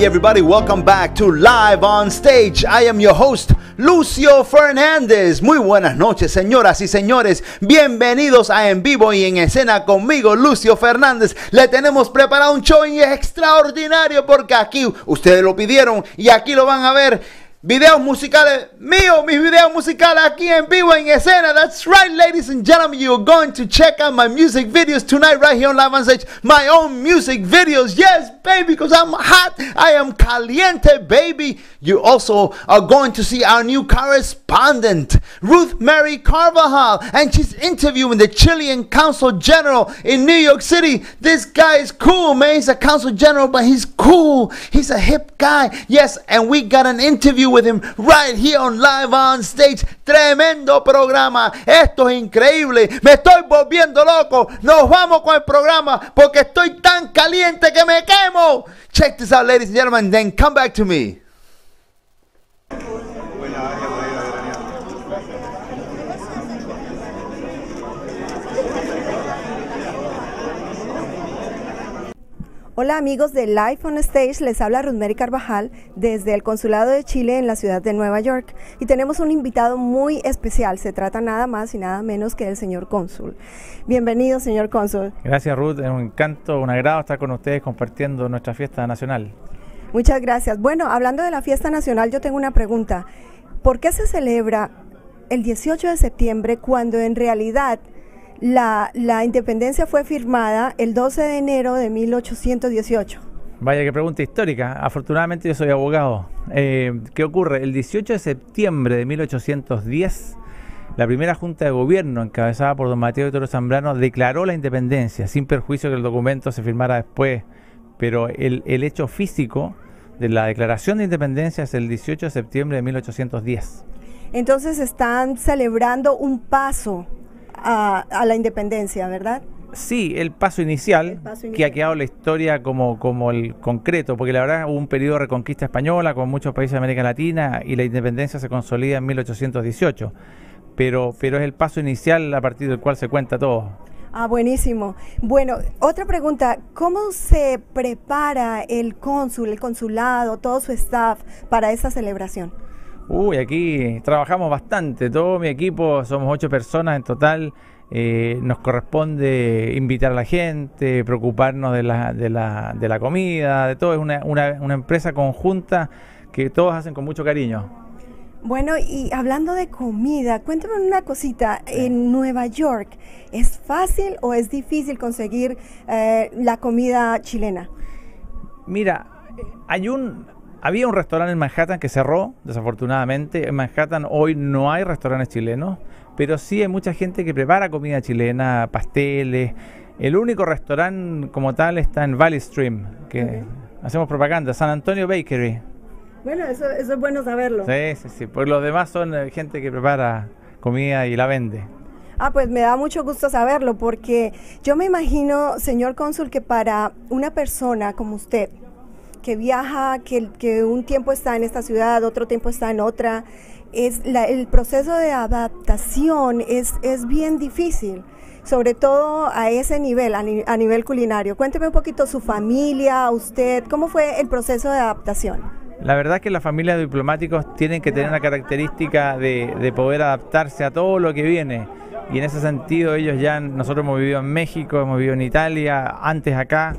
Hey everybody, welcome back to Live on Stage. I am your host, Lucio Fernández. Muy buenas noches, señoras y señores. Bienvenidos a En Vivo y en Escena conmigo, Lucio Fernández. Le tenemos preparado un show extraordinario porque aquí ustedes lo pidieron y aquí lo van a ver videos musicales míos, mis videos musicales aquí en vivo en escena. That's right, ladies and gentlemen. You're going to check out my music videos tonight, right here on Live on Stage. My own music videos. Yes, baby, because I'm hot. I am caliente, baby. You also are going to see our new correspondent, Ruth Mary Carvajal, and she's interviewing the Chilean Consul General in New York City. This guy is cool, man. He's a Consul General, but he's cool. He's a hip guy. Yes, and we got an interview with him right here on Live on Stage. Tremendo programa. Esto es increíble. Me estoy volviendo loco. Nos vamos con el programa porque estoy tan caliente que me quemo. Check this out, ladies and gentlemen, then come back to me. Hola amigos de Life on Stage, les habla Rosemary Carvajal desde el Consulado de Chile en la ciudad de Nueva York y tenemos un invitado muy especial, se trata nada más y nada menos que del señor cónsul. Bienvenido señor cónsul. Gracias Ruth, es un encanto, un agrado estar con ustedes compartiendo nuestra fiesta nacional. Muchas gracias. Bueno, hablando de la fiesta nacional, yo tengo una pregunta. ¿Por qué se celebra el 18 de septiembre cuando en realidad la, independencia fue firmada el 12 de enero de 1818. Vaya que pregunta histórica. Afortunadamente yo soy abogado. Eh, ¿Qué ocurre? El 18 de septiembre de 1810, la primera junta de gobierno encabezada por don Mateo de Toro Zambrano declaró la independencia, sin perjuicio que el documento se firmara después. Pero el, el hecho físico de la declaración de independencia es el 18 de septiembre de 1810. Entonces están celebrando un paso a, la independencia, ¿verdad? Sí, el paso, inicial, que ha quedado la historia como, como el concreto, porque la verdad hubo un periodo de reconquista española con muchos países de América Latina y la independencia se consolida en 1818, pero, pero es el paso inicial a partir del cual se cuenta todo. Ah, buenísimo. Bueno, otra pregunta, ¿cómo se prepara el cónsul, el consulado, todo su staff para esa celebración? Uy, aquí trabajamos bastante. Todo mi equipo, somos ocho personas en total. Eh, nos corresponde invitar a la gente, preocuparnos de la, de la, de la comida, de todo. Es una, una, una empresa conjunta que todos hacen con mucho cariño. Bueno, y hablando de comida, cuéntame una cosita. En Nueva York, ¿es fácil o es difícil conseguir eh, la comida chilena? Mira, hay un había un restaurante en Manhattan que cerró, desafortunadamente. En Manhattan hoy no hay restaurantes chilenos, pero sí hay mucha gente que prepara comida chilena, pasteles. El único restaurante como tal está en Valley Stream, que hacemos propaganda, San Antonio Bakery. Bueno, eso, eso es bueno saberlo. Sí, sí, sí. Pues los demás son eh, gente que prepara comida y la vende. Ah, pues me da mucho gusto saberlo porque yo me imagino, señor cónsul, que para una persona como usted, que viaja, que, que un tiempo está en esta ciudad, otro tiempo está en otra, es el proceso de adaptación es, es bien difícil, sobre todo a ese nivel, a, nivel culinario. Cuénteme un poquito su familia, usted, ¿cómo fue el proceso de adaptación? La verdad es que las familias de diplomáticos tienen que tener la característica de, de, poder adaptarse a todo lo que viene. Y en ese sentido ellos ya, nosotros hemos vivido en México, hemos vivido en Italia, antes acá,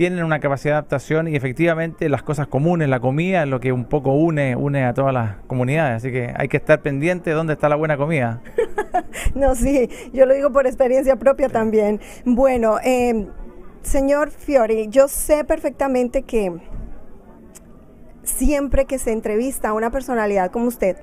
tienen una capacidad de adaptación y efectivamente las cosas comunes, la comida es lo que un poco une, une a todas las comunidades, así que hay que estar pendiente de dónde está la buena comida. no, sí, yo lo digo por experiencia propia también. Bueno, em, señor Fiori, yo sé perfectamente que siempre que se entrevista a una personalidad como usted,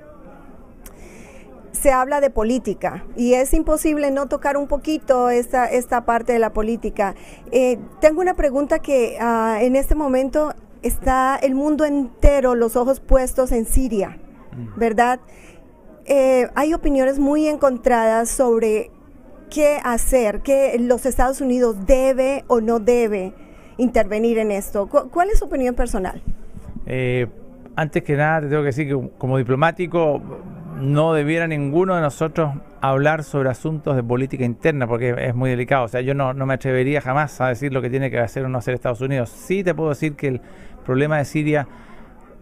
se habla de política y es imposible no tocar un poquito esta, esta parte de la política. Eh, tengo una pregunta que ah, en este momento está el mundo entero, los ojos puestos en Siria, mm. ¿verdad? Eh, hay opiniones muy encontradas sobre qué hacer, qué los Estados Unidos debe o no debe intervenir en esto. ¿Cuál es su opinión personal? Eh, antes que nada, te tengo que decir que como diplomático no debiera ninguno de nosotros hablar sobre asuntos de política interna porque es muy delicado. O sea, yo no, me atrevería jamás a decir lo que tiene que hacer o no hacer Estados Unidos. Sí te puedo decir que el problema de Siria,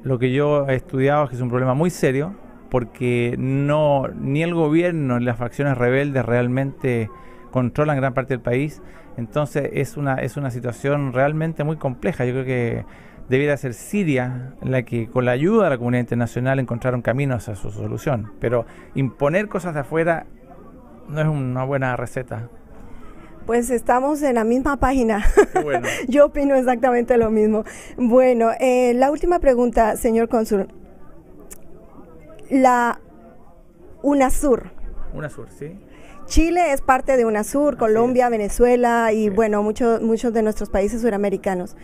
lo que yo he estudiado es que es un problema muy serio, porque no ni el gobierno ni las facciones rebeldes realmente controlan gran parte del país. Entonces es una, es una situación realmente muy compleja. Yo creo que debiera ser Siria la que con la ayuda de la comunidad internacional encontraron caminos a su solución. Pero imponer cosas de afuera no es una buena receta. Pues estamos en la misma página. Yo opino exactamente lo mismo. Bueno, eh, la última pregunta, señor cónsul. La UNASUR. UNASUR, sí. Chile es parte de UNASUR, Colombia, Venezuela y bueno, muchos muchos de nuestros países suramericanos.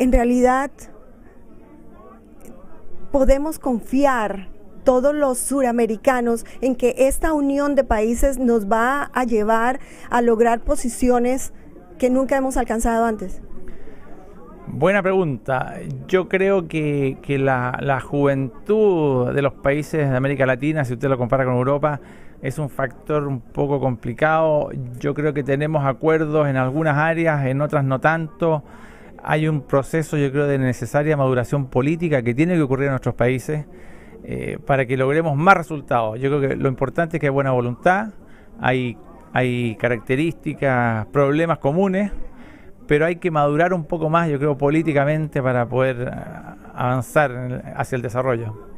En realidad, podemos confiar todos los suramericanos en que esta unión de países nos va a llevar a lograr posiciones que nunca hemos alcanzado antes? Buena pregunta. Yo creo que, la, la, juventud de los países de América Latina, si usted lo compara con Europa, es un factor un poco complicado. Yo creo que tenemos acuerdos en algunas áreas, en otras no tanto. Hay un proceso, yo creo, de necesaria maduración política que tiene que ocurrir en nuestros países eh, para que logremos más resultados. Yo creo que lo importante es que hay buena voluntad, hay, hay características, problemas comunes, pero hay que madurar un poco más, yo creo, políticamente para poder eh, avanzar hacia el desarrollo.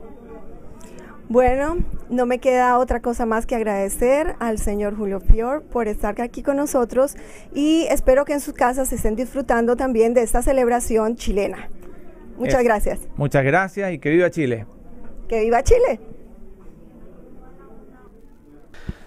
Bueno, no me queda otra cosa más que agradecer al señor Julio Fior por estar aquí con nosotros y espero que en sus casas estén disfrutando también de esta celebración chilena. Muchas gracias. Muchas gracias y que viva Chile. Que viva Chile.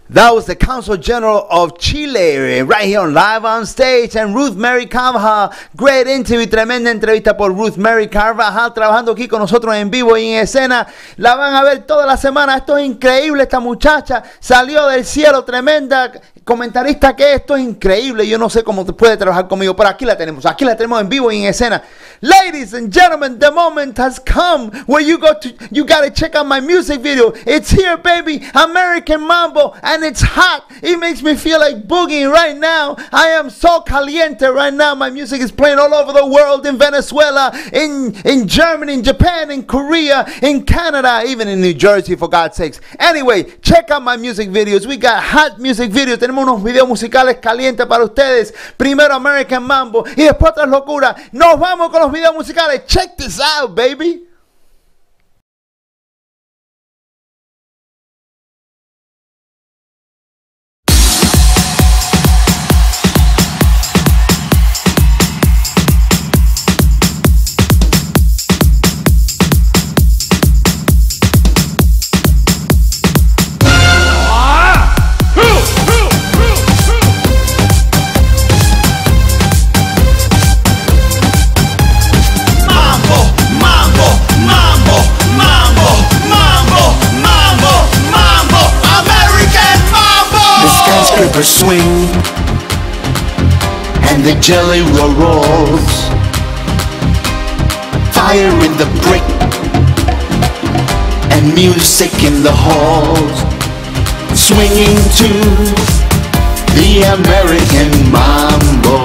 That was the Council General of Chile, right here on live on stage. And Ruth Mary Carvajal, great interview, tremenda entrevista por Ruth Mary Carvajal, trabajando aquí con nosotros en vivo y en escena. La van a ver toda la semana. Esto es increíble, esta muchacha salió del cielo, tremenda comentarista que esto es increíble. Yo no sé cómo puede trabajar conmigo, pero aquí la tenemos, aquí la tenemos en vivo y en escena. Ladies and gentlemen, the moment has come where you go to, you gotta check out my music video. It's here, baby, American Mambo, it's hot. It makes me feel like boogieing right now. I am so caliente right now. My music is playing all over the world in Venezuela, in in Germany, in Japan, in Korea, in Canada, even in New Jersey, for God's sakes. Anyway, check out my music videos. We got hot music videos. Tenemos unos videos musicales calientes para ustedes. Primero American Mambo y después otras locuras. Nos vamos con los videos musicales. Check this out, baby. Swing. And the jelly roll rolls. Fire in the brick. And music in the halls, swinging to the American mambo.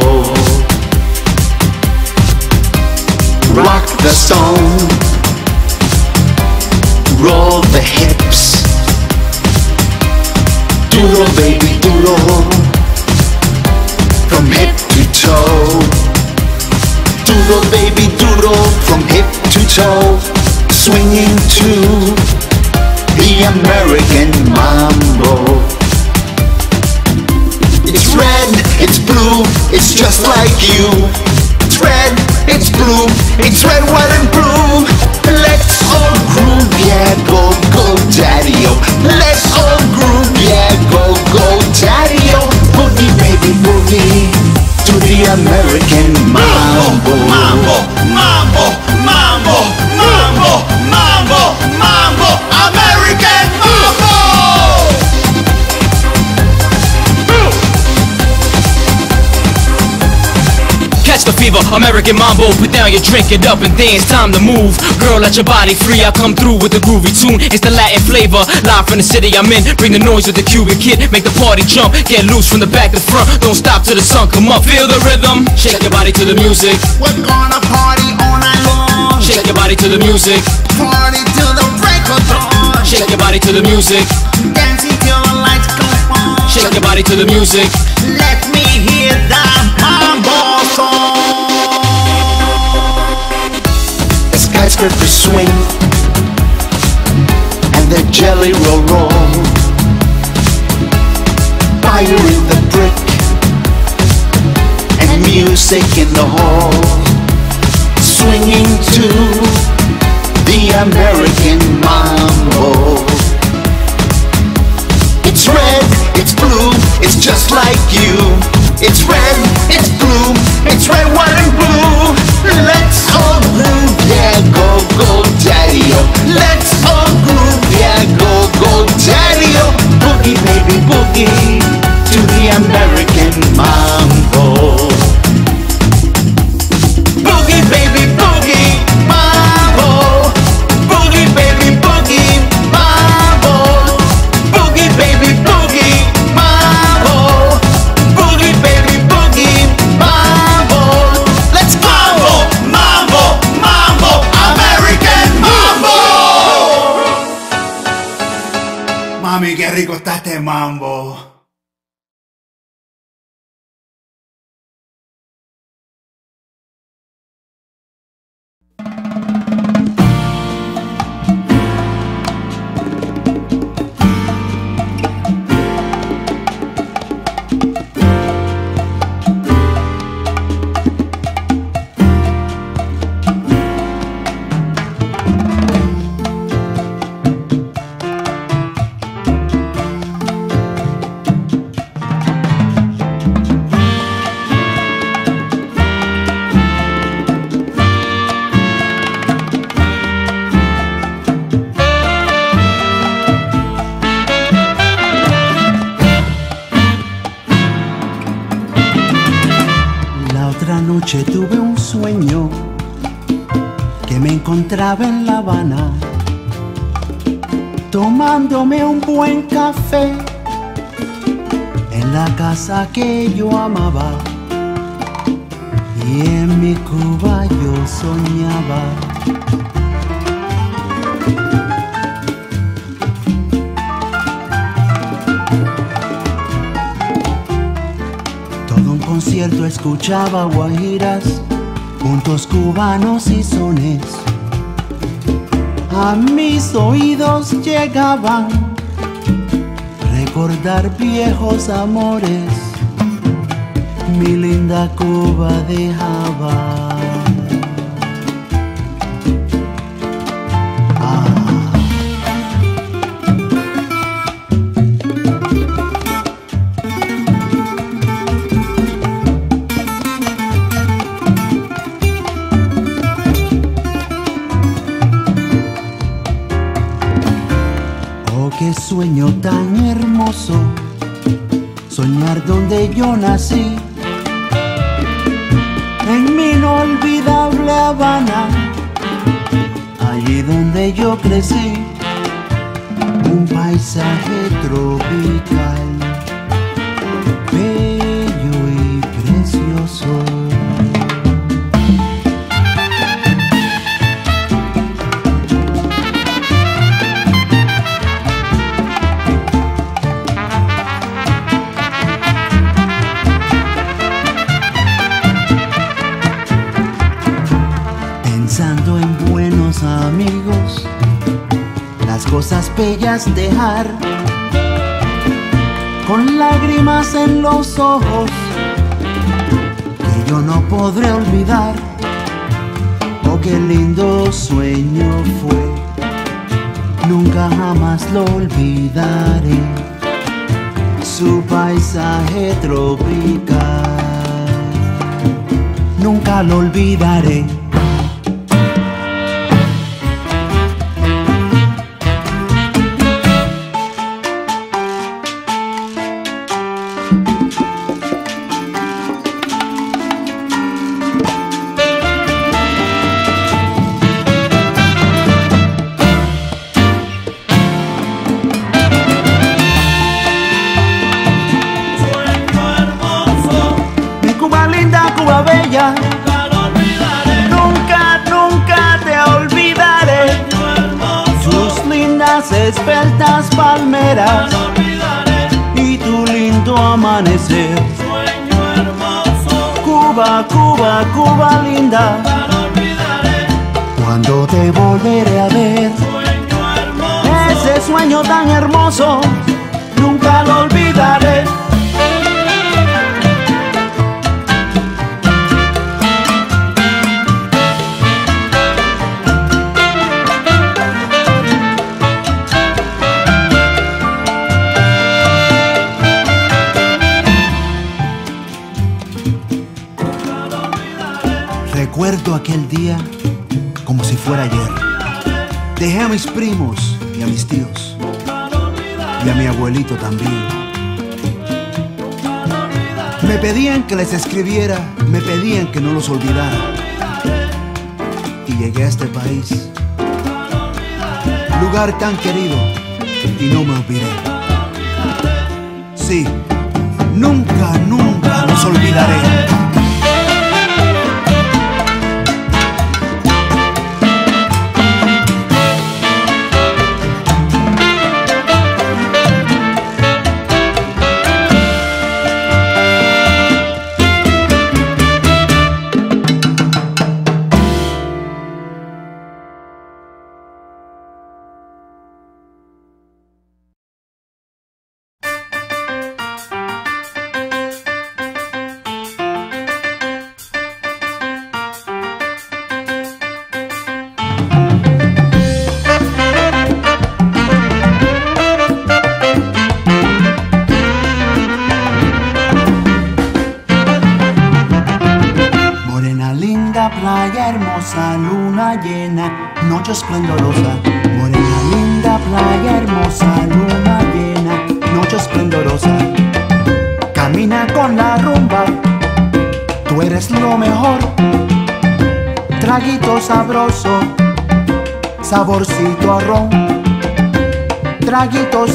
Rock the stone, roll the hips Duro, baby, duro. From hip to toe. Duro, baby, duro. From hip to toe. Swinging to The American Mambo. It's red, it's blue It's just like you. It's red, it's blue It's red, white and blue mambo, mambo, mambo, mambo, mambo American mambo! Catch the fever, American Mambo Put down your drink, it up and dance, time to move. Girl, let your body free, I come through with a groovy tune. It's the Latin flavor, live from the city I'm in. Bring the noise with the Cuban kid, make the party jump. Get loose from the back to front, don't stop till the sun come up. Feel the rhythm, shake your body to the music. We're gonna party body to the music. Party till the break of dawn. Shake your body to the music. Dancing till the lights go on. Shake your body to the music. Let me hear that mambo song. The skyscrapers swing and the jelly roll roll. Fire in the brick and music in the hall. Swinging to the American mambo. It's red, it's blue, it's just like you. It's red, it's blue, it's red, white, and blue. Let's all en La Habana tomándome un buen café en la casa que yo amaba y en mi Cuba yo soñaba. Todo un concierto escuchaba guajiras, puntos cubanos y sones. A mis oídos llegaban recordar viejos amores. Mi linda Cuba dejaba. Qué sueño tan hermoso, soñar donde yo nací, en mi inolvidable Habana, allí donde yo crecí, un paisaje tropical, cosas bellas dejar, con lágrimas en los ojos, que yo no podré olvidar. Oh, qué lindo sueño fue, nunca jamás lo olvidaré. Su paisaje tropical, nunca lo olvidaré. Amanecer. Cuba, Cuba, Cuba linda. Cuando te volveré a ver. Ese sueño tan hermoso, nunca lo olvidaré. Aquel día como si fuera ayer. Dejé a mis primos y a mis tíos. Y a mi abuelito también. Me pedían que les escribiera, me pedían que no los olvidara. Y llegué a este país, lugar tan querido, y no me olvidé. Sí, nunca, nunca los olvidaré.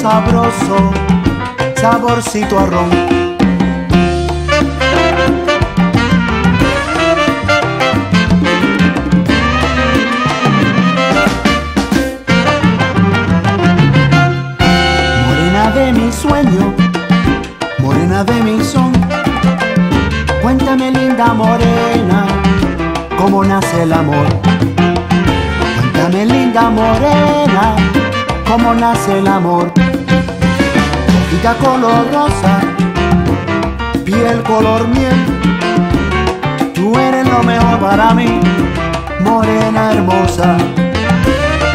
Sabroso, saborcito a ron. Morena de mi sueño, morena de mi son. Cuéntame linda morena, cómo nace el amor. Cuéntame linda morena, cómo nace el amor. Color rosa, piel color miel. Tú eres lo mejor para mí, morena hermosa.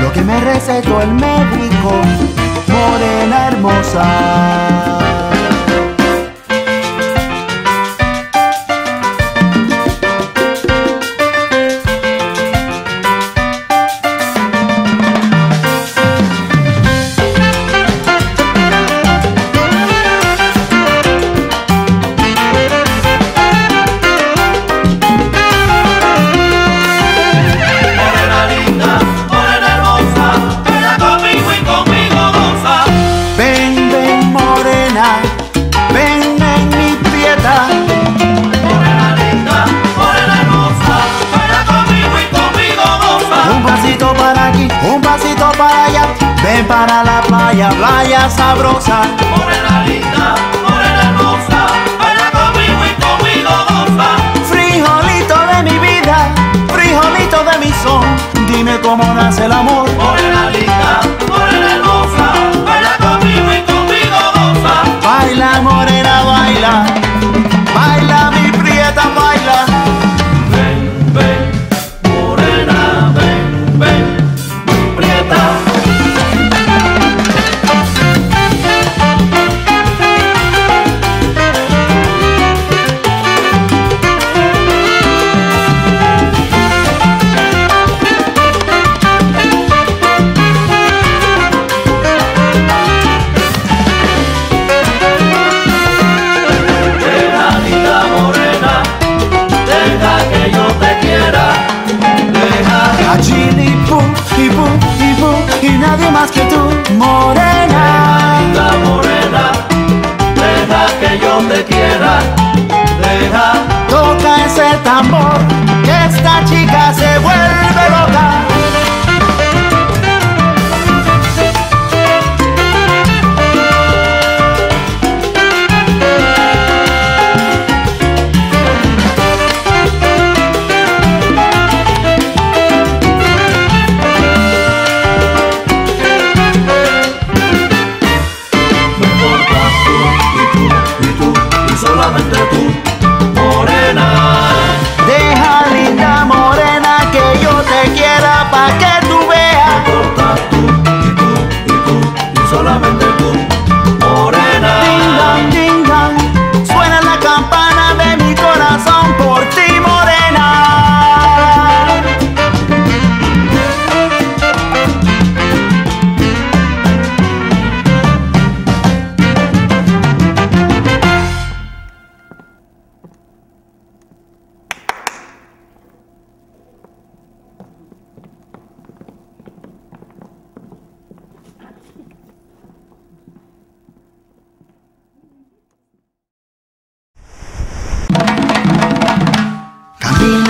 Lo que me recetó el médico, morena hermosa.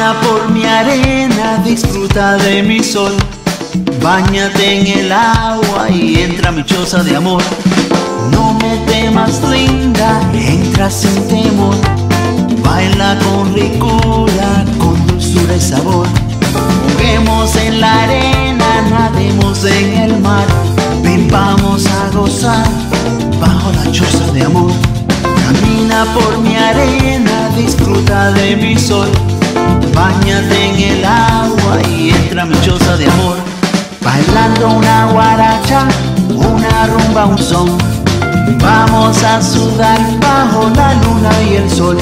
Camina por mi arena, disfruta de mi sol. Báñate en el agua y entra mi choza de amor. No me temas linda, entra sin temor. Baila con ricura, con dulzura y sabor. Juguemos en la arena, nademos en el mar. Ven, vamos a gozar bajo la choza de amor. Camina por mi arena, disfruta de mi sol. Báñate en el agua y entra mi choza de amor. Bailando una guaracha, una rumba, un son. Vamos a sudar bajo la luna y el sol.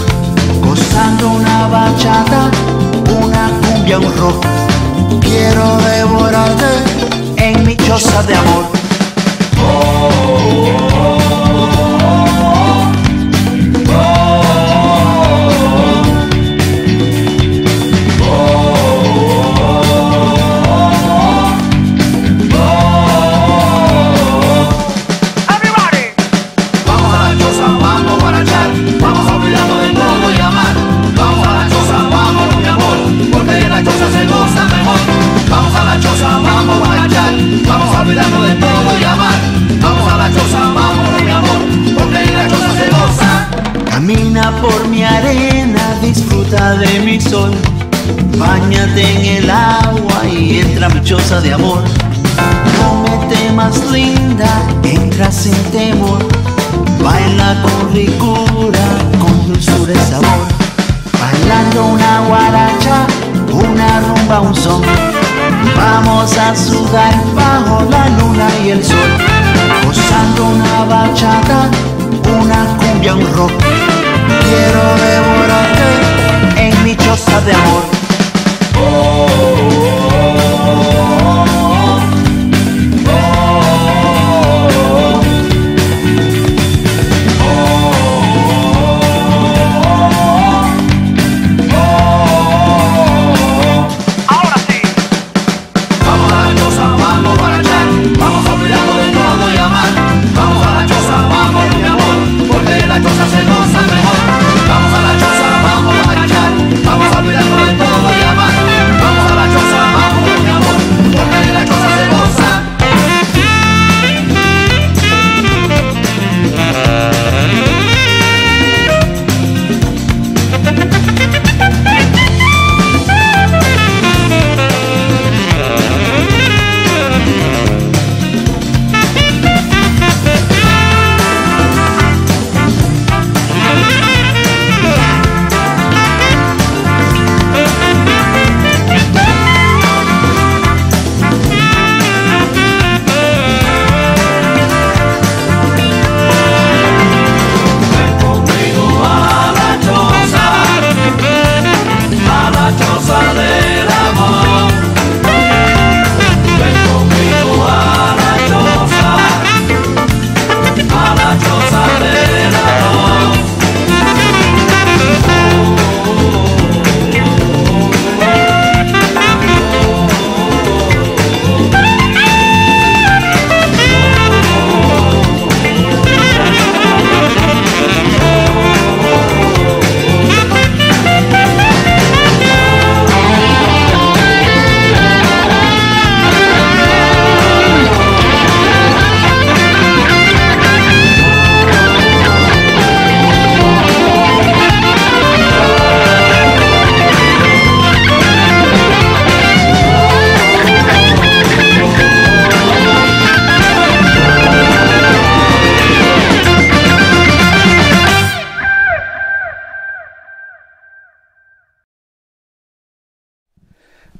Gozando una bachata, una cumbia, un rock. Quiero devorarte en mi choza de amor. Vamos sol. Báñate en el agua y entra mi choza de amor. No me temas linda, entra sin temor. Baila con ricura, con dulzura y sabor. Bailando una guaracha, una rumba, un son. Vamos a sudar bajo la luna y el sol. Gozando una bachata, una cumbia, un rock. Quiero devorarte choza de amor. Vamos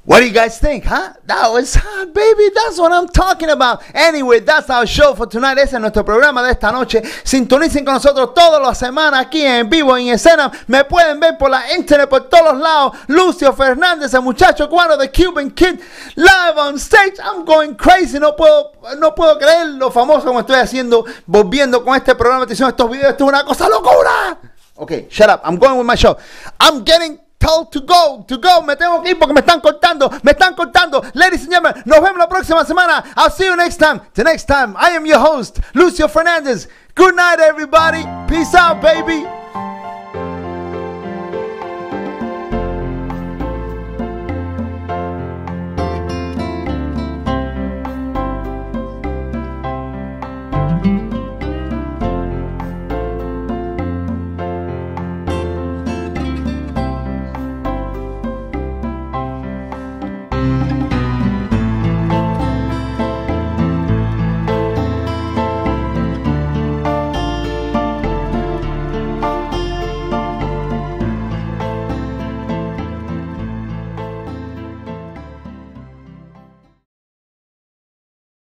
What do you guys think, huh? That was hot, baby. That's what I'm talking about. Anyway, that's our show for tonight. Ese es nuestro programa de esta noche. Sintonicen con nosotros todas las semanas aquí en vivo en escena. Me pueden ver por la internet por todos los lados. Lucio Fernández, el muchacho cubano de Cuban Kid, live on stage. I'm going crazy. No puedo, no puedo creer lo famoso como estoy haciendo, volviendo con este programa, diciendo estos videos. Esto es una cosa locura. Okay, shut up. I'm going with my show. I'm getting told to go, to go. Me tengo que ir porque me están cortando, me están cortando. Ladies and gentlemen, nos vemos la próxima semana. I'll see you next time. Till next time, I am your host, Lucio Fernandez. Good night, everybody. Peace out, baby.